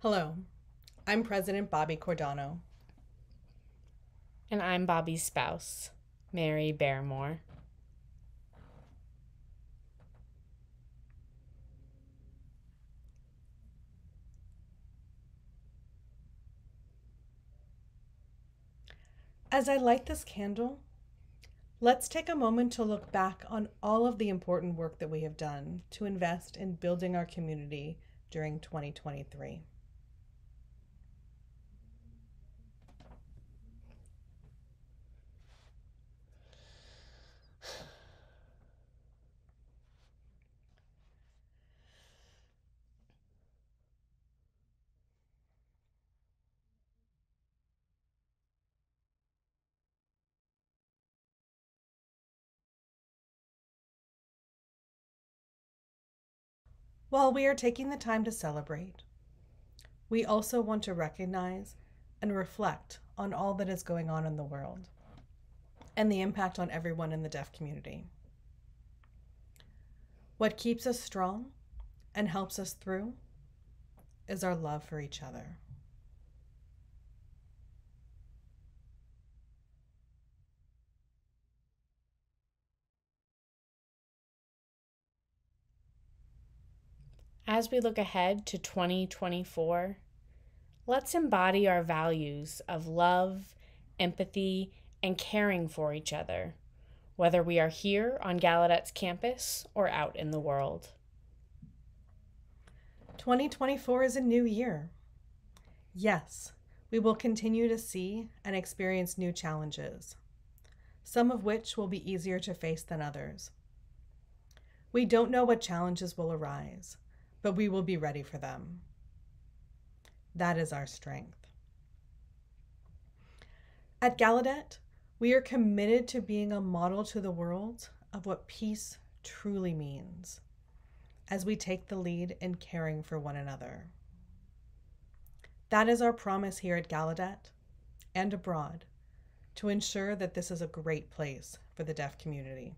Hello, I'm President Bobbi Cordano. And I'm Bobbi's spouse, Mary Baremore. As I light this candle, let's take a moment to look back on all of the important work that we have done to invest in building our community during 2023. While we are taking the time to celebrate, we also want to recognize and reflect on all that is going on in the world and the impact on everyone in the deaf community. What keeps us strong and helps us through is our love for each other. As we look ahead to 2024, let's embody our values of love, empathy, and caring for each other, whether we are here on Gallaudet's campus or out in the world. 2024 is a new year. Yes, we will continue to see and experience new challenges, some of which will be easier to face than others. We don't know what challenges will arise but we will be ready for them. That is our strength. At Gallaudet, we are committed to being a model to the world of what peace truly means as we take the lead in caring for one another. That is our promise here at Gallaudet and abroad to ensure that this is a great place for the deaf community.